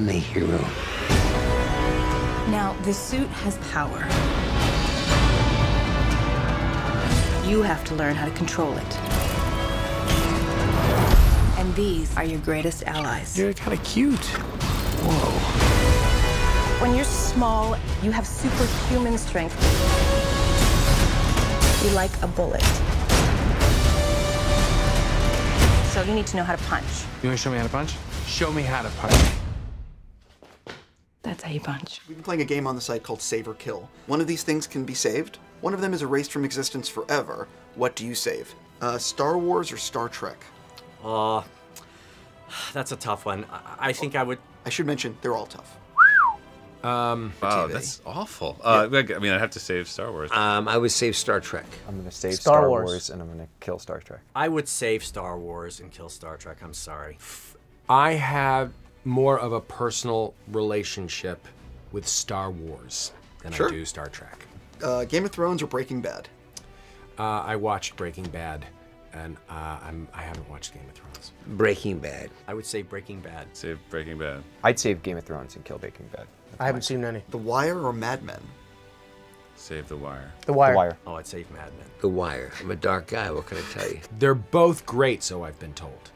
become a hero. Now, the suit has power. You have to learn how to control it. And these are your greatest allies. You're kind of cute. Whoa. When you're small, you have superhuman strength. You like a bullet. So you need to know how to punch. You want to show me how to punch? Show me how to punch. That's how you punch. We've been playing a game on the site called Save or Kill. One of these things can be saved. One of them is erased from existence forever. What do you save? Uh, Star Wars or Star Trek? Uh, that's a tough one. I, I think I would. I should mention they're all tough. Wow, TV. that's awful. Uh, I mean, I'd have to save Star Wars. Um, I would save Star Trek. I'm gonna save Star Star, Wars. Wars. and I'm gonna kill Star Trek. I would save Star Wars and kill Star Trek. I'm sorry. I have more of a personal relationship with Star Wars than Sure. I do Star Trek. Uh, Game of Thrones or Breaking Bad? Uh, I watched Breaking Bad, and uh, I'm, I haven't watched Game of Thrones. Breaking Bad. I would say Breaking Bad. Save Breaking Bad. I'd save Game of Thrones and kill Breaking Bad. I haven't seen any. The Wire or Mad Men? Save The Wire. The Wire. The Wire. Oh, I'd save Mad Men. The Wire. I'm a dark guy. What can I tell you? They're both great, so I've been told.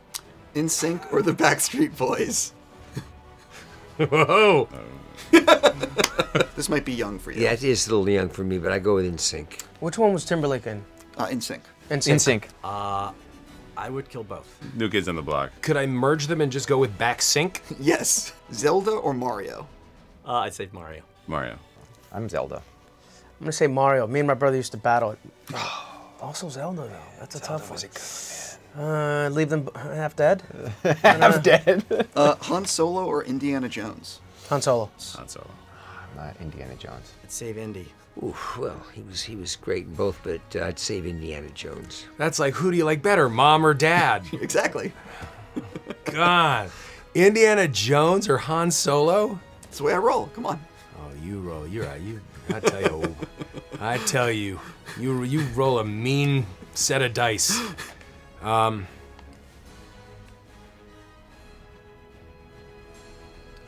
NSYNC or the Backstreet Boys? Whoa! This might be young for you. Yeah, it is a little young for me, but I go with NSYNC. Which one was Timberlake in? Uh, in Sync. In In sync. I would kill both. New Kids on the Block. Could I merge them and just go with back sync? Yes. Zelda or Mario? Uh, I'd say Mario. Mario. I'm Zelda. I'm gonna say Mario. Me and my brother used to battle it. also Zelda though. That's a tough one. Uh, leave them half dead. I'm dead. Uh, Han Solo or Indiana Jones? Han Solo. Han Solo. Not Indiana Jones. I'd save Indy. Ooh, well, he was he was great in both, but uh, I'd save Indiana Jones. That's like, who do you like better, mom or dad? Exactly. God. Indiana Jones or Han Solo? That's the way I roll. Come on. Oh, you roll. You're right. You. I tell you. I tell you. You you roll a mean set of dice. Um.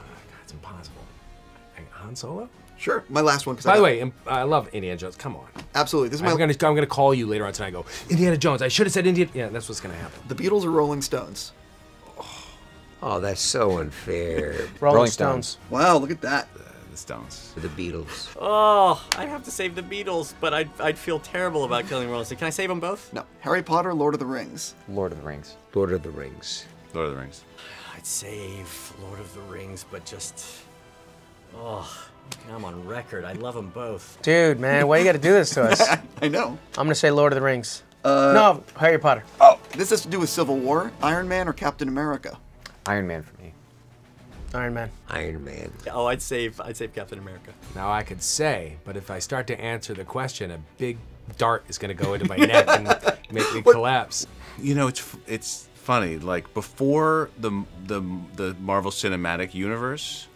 oh, God, it's impossible. Han Solo? Sure. My last one. 'cause I By the way, I love Indiana Jones. Come on. absolutely. This is my I'm gonna I'm gonna call you later on tonight. and Go Indiana Jones. I should have said Indiana. Yeah, that's what's gonna happen. the Beatles or Rolling Stones. Oh, that's so unfair. Rolling, Rolling Stones. Stones. Wow, look at that. The Stones. The Beatles. Oh, I'd have to save the Beatles, but I'd, I'd feel terrible about killing Rolling Stone. Can I save them both? No. Harry Potter, Lord of the Rings. Lord of the Rings. Lord of the Rings. Lord of the Rings. I'd save Lord of the Rings, but just. Oh, I'm on record. I love them both. Dude, man, why you gotta do this to us? I know. I'm gonna say Lord of the Rings. Uh, no, Harry Potter. Oh, this has to do with Civil War, Iron Man or Captain America. Iron Man for me. Iron Man. Iron Man. Oh, I'd save I'd save Captain America. Now I could say, but if I start to answer the question, a big dart is gonna go into my neck and make me collapse. You know, it's it's funny. Like before the the the Marvel Cinematic Universe,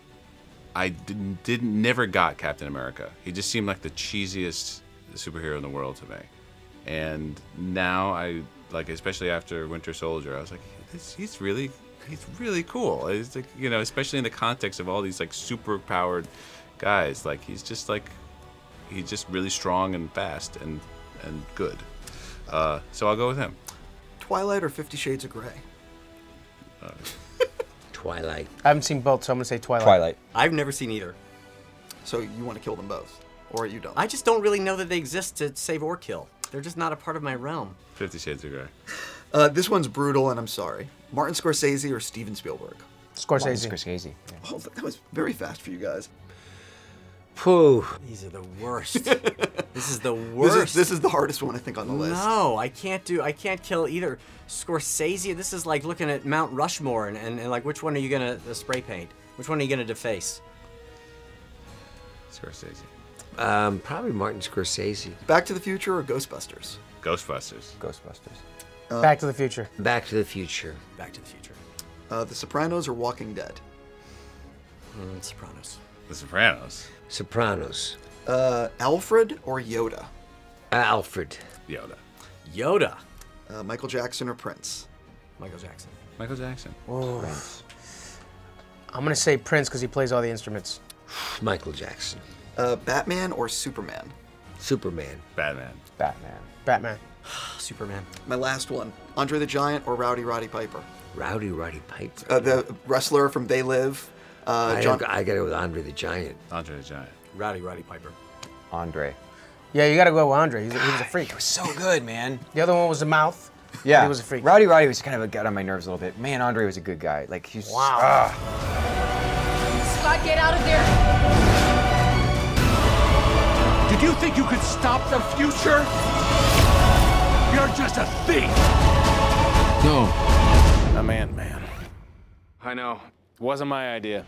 I didn't didn't never got Captain America. He just seemed like the cheesiest superhero in the world to me. And now I like, especially after Winter Soldier, I was like, he's really he's really cool. It's like you know, especially in the context of all these like super powered guys. Like he's just like he's just really strong and fast and and good. Uh, so I'll go with him. Twilight or Fifty Shades of Grey. Twilight. I haven't seen both, so I'm gonna say Twilight. Twilight. I've never seen either. So you want to kill them both, or you don't? I just don't really know that they exist to save or kill. They're just not a part of my realm. Fifty Shades of Grey. Uh, this one's brutal, and I'm sorry. Martin Scorsese or Steven Spielberg. Martin Scorsese. Scorsese. Yeah. Oh, that that was very fast for you guys. Pooh. These are the worst. this is the This worst. is, this is the hardest one I think on the list. No, I can't do. I can't kill either. Scorsese. This is like looking at Mount Rushmore and, and, and like which one are you gonna uh, spray paint? Which one are you gonna deface? Scorsese. Um, probably Martin Scorsese. Back to the Future or Ghostbusters. Ghostbusters. Ghostbusters. Back to the Future. Back to the Future. Back to the Future. Uh, the Sopranos or Walking Dead. Mm, Sopranos. The Sopranos. Sopranos. Uh, Alfred or Yoda. Alfred. Yoda. Yoda. Uh, Michael Jackson or Prince. Michael Jackson. Michael Jackson. Prince. I'm gonna say Prince because he plays all the instruments. Michael Jackson. Uh, Batman or Superman? Superman. Batman. Batman. Batman. Superman. My last one. Andre the Giant or Rowdy Roddy Piper? Rowdy Roddy Piper. Uh, the wrestler from They Live. Uh, I, John. I gotta go with Andre the Giant. Andre the Giant. Rowdy Roddy Piper. Andre. Yeah, you gotta go with Andre. He's a, he was a freak. He was so good, man. The other one was the mouth. Yeah. He was a freak. Rowdy Roddy was kind of a, got on my nerves a little bit. Man, Andre was a good guy. Like he's. Wow. Scott, get out of there. Did you think you could stop the future? You're just a thief. No. A man, man. I know. It Wasn't my idea.